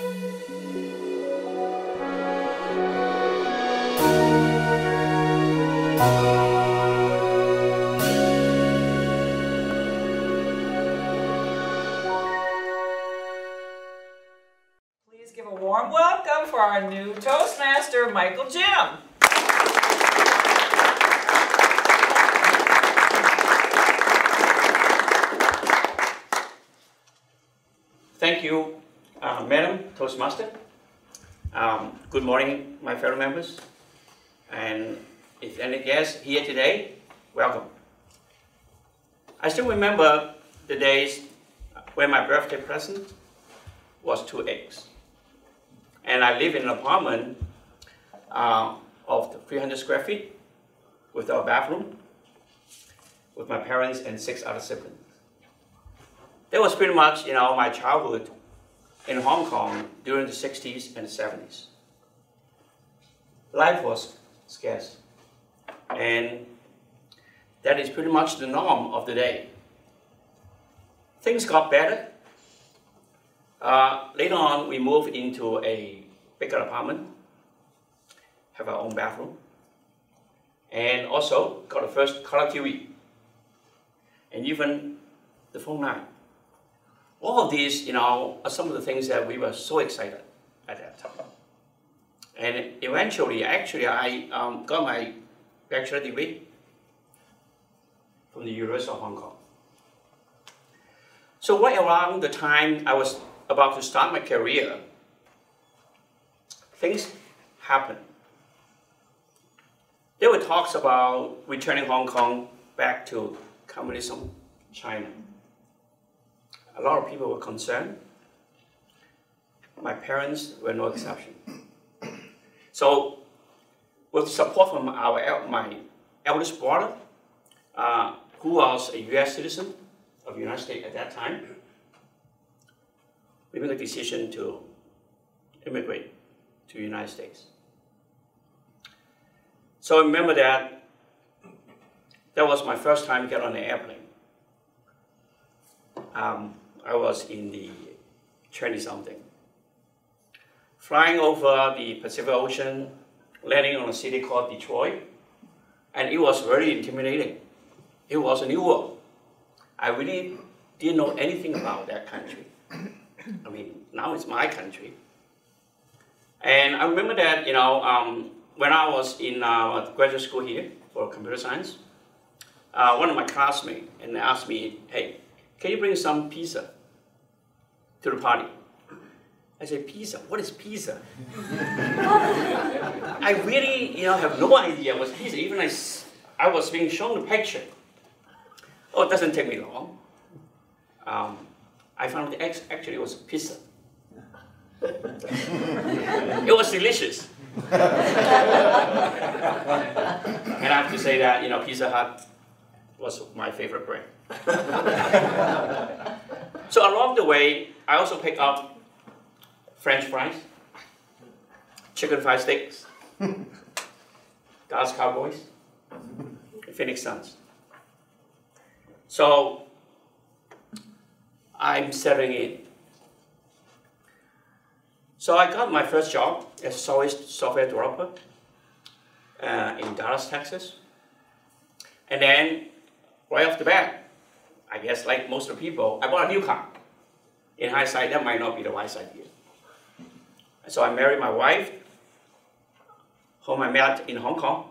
Please give a warm welcome for our new Toastmaster, Michael Jiam. Thank you, uh, Madam Toastmaster. Um, good morning, my fellow members. And if any guests here today, welcome. I still remember the days when my birthday present was two eggs. And I live in an apartment uh, of 300 square feet with a bathroom with my parents and six other siblings. That was pretty much, you know, my childhood in Hong Kong during the 60s and 70s. Life was scarce. And that is pretty much the norm of the day. Things got better. Uh, later on, we moved into a bigger apartment, have our own bathroom, and also got the first color TV, and even the phone line. All of these, you know, are some of the things that we were so excited at that time. And eventually, actually, I um, got my bachelor degree from the University of Hong Kong. So right around the time I was about to start my career, things happened. There were talks about returning Hong Kong back to communism China. A lot of people were concerned. My parents were no exception. So, with support from our my eldest brother, uh, who was a U.S. citizen of the United States at that time, we made a decision to immigrate to the United States. So I remember that that was my first time get on an airplane. Um, I was in the 20 something. Flying over the Pacific Ocean, landing on a city called Detroit, and it was very intimidating. It was a new world. I really didn't know anything about that country. I mean, now it's my country. And I remember that, you know, um, when I was in uh, graduate school here for computer science, uh, one of my classmates and asked me, hey, can you bring some pizza to the party? I said, pizza? What is pizza? I really, you know, have no idea what pizza. Even I, I was being shown the picture. Oh, it doesn't take me long. Um, I found the eggs actually was pizza. it was delicious. and I have to say that, you know, Pizza Hut was my favorite brand. so along the way, I also picked up French fries, chicken fried steaks, Dallas Cowboys, Phoenix Suns. So I'm settling in. So I got my first job as a software developer uh, in Dallas, Texas. And then right off the bat, I guess like most of the people, I bought a new car. In hindsight, that might not be the wise idea. So I married my wife, whom I met in Hong Kong.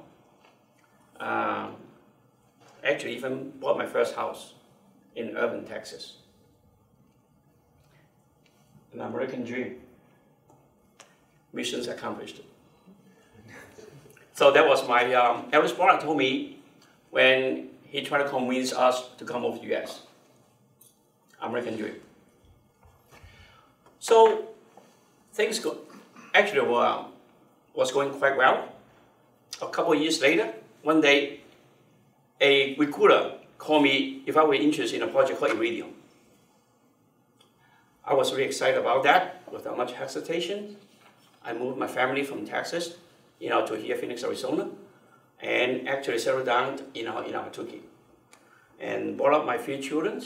Um, actually, even bought my first house in Irving, Texas. An American dream. Missions accomplished. So that was my um, eldest brother told me when he tried to convince us to come over to the US. American dream. So things go, actually were, um, was going quite well. A couple years later, one day, a recruiter called me if I were interested in a project called Iridium. I was really excited about that without much hesitation. I moved my family from Texas, you know, to here, Phoenix, Arizona, and actually settled down, you know, in Ahwatukee. And brought up my three children,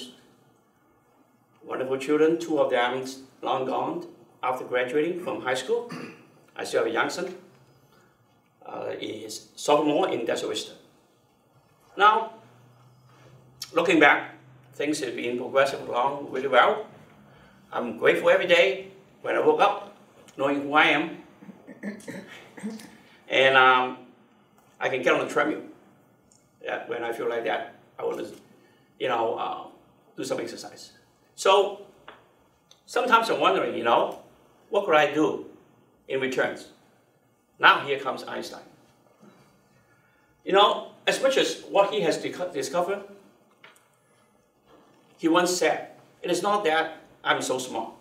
wonderful children, two of them long gone, after graduating from high school. I still have a young son. Uh, is sophomore in Desert Vista. Now, looking back, things have been progressing along really well. I'm grateful every day when I woke up, knowing who I am. and um, I can get on the treadmill. Yeah, when I feel like that, I will, you know, uh, do some exercise. So sometimes I'm wondering, you know, what could I do in returns? Now here comes Einstein. You know, as much as what he has discovered, he once said, it is not that I'm so smart.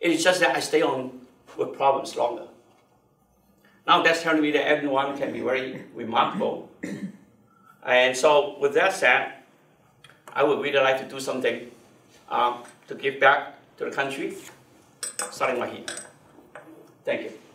It is just that I stay on with problems longer. Now that's telling me that everyone can be very remarkable. and so with that said, I would really like to do something um, to give back to the country, starting right here. Thank you.